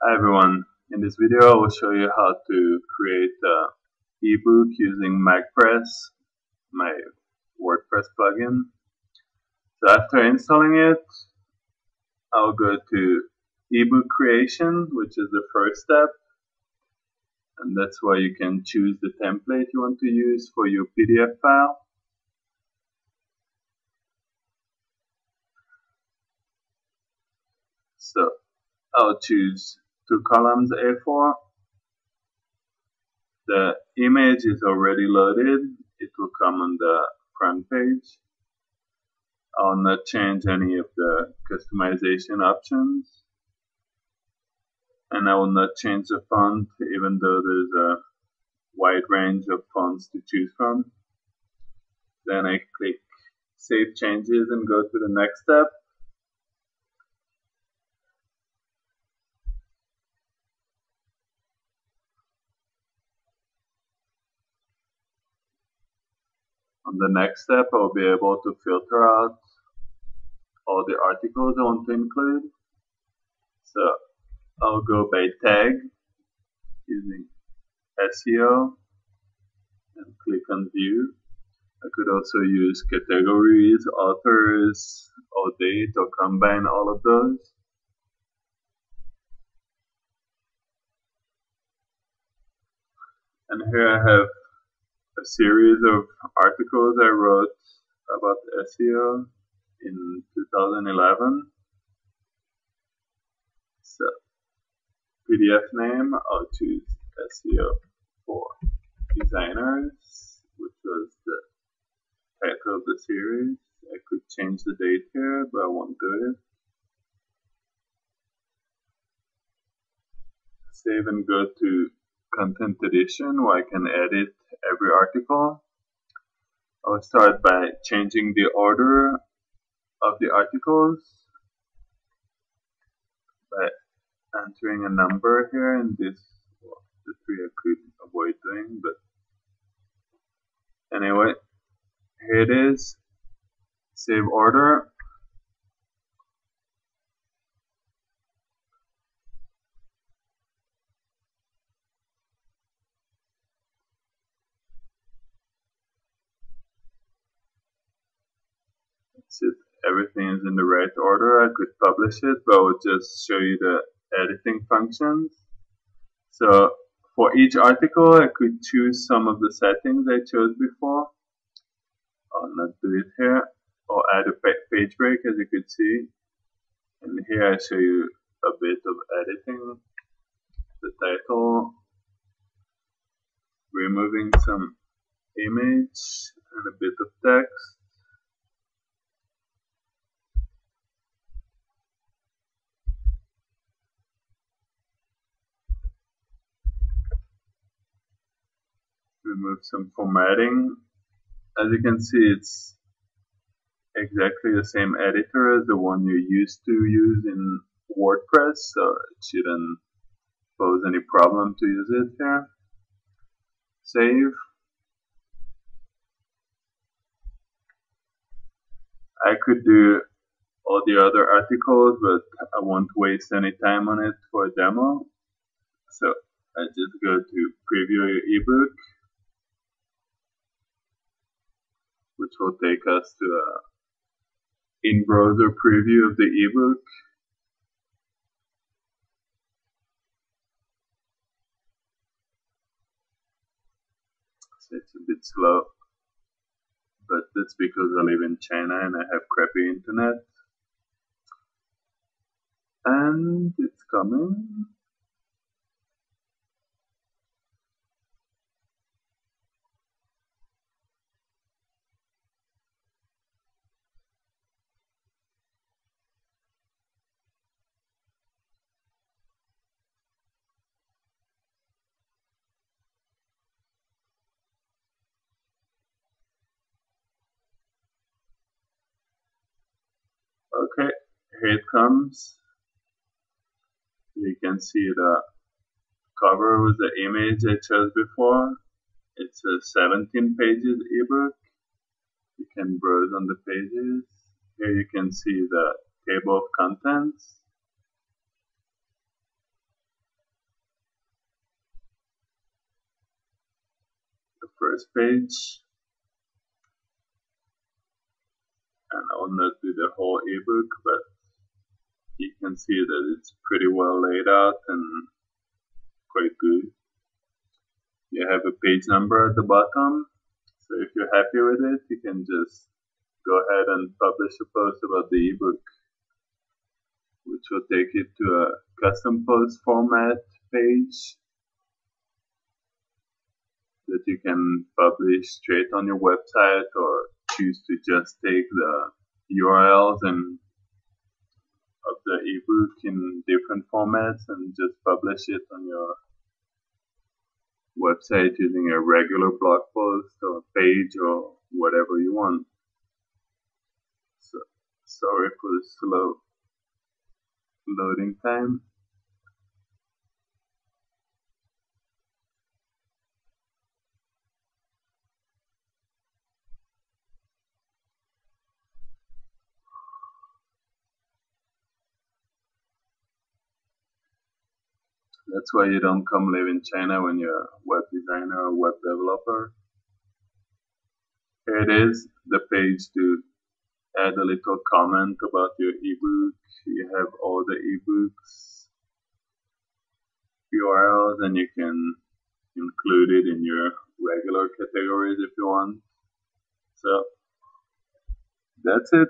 Hi everyone, in this video I will show you how to create an ebook using MagPress, my WordPress plugin. So after installing it, I'll go to ebook creation, which is the first step. And that's where you can choose the template you want to use for your PDF file. So I'll choose two columns A4. The image is already loaded. It will come on the front page. I'll not change any of the customization options. And I will not change the font even though there's a wide range of fonts to choose from. Then I click Save Changes and go to the next step. On the next step, I'll be able to filter out all the articles I want to include. So I'll go by tag using SEO and click on view. I could also use categories, authors, or date, or combine all of those. And here I have a series of articles I wrote about SEO in 2011. So, PDF name, I'll choose SEO for designers, which was the title of the series. I could change the date here, but I won't do it. Save and go to content edition where I can edit every article. I'll start by changing the order of the articles. By entering a number here and this well, the three I could avoid doing but anyway here it is. Save order It. Everything is in the right order. I could publish it, but I will just show you the editing functions. So for each article, I could choose some of the settings I chose before. I'll not do it here. Or add a page break, as you could see. And here I show you a bit of editing. The title, removing some image and a bit of text. Remove some formatting. As you can see, it's exactly the same editor as the one you used to use in WordPress, so it shouldn't pose any problem to use it here. Save. I could do all the other articles, but I won't waste any time on it for a demo. So I just go to preview your ebook which will take us to a in-browser preview of the ebook. So it's a bit slow, but that's because I live in China and I have crappy internet. And it's coming. Okay, here it comes. You can see the cover with the image I chose before. It's a 17 pages ebook. You can browse on the pages. Here you can see the table of contents. The first page And do the whole ebook, but you can see that it's pretty well laid out and quite good. You have a page number at the bottom, so if you're happy with it, you can just go ahead and publish a post about the ebook, which will take you to a custom post format page that you can publish straight on your website or choose to just take the URLs and of the ebook in different formats and just publish it on your website using a regular blog post or page or whatever you want. So, sorry for the slow loading time. That's why you don't come live in China when you're a web designer or web developer. Here it is, the page to add a little comment about your ebook. You have all the ebooks URLs and you can include it in your regular categories if you want. So that's it.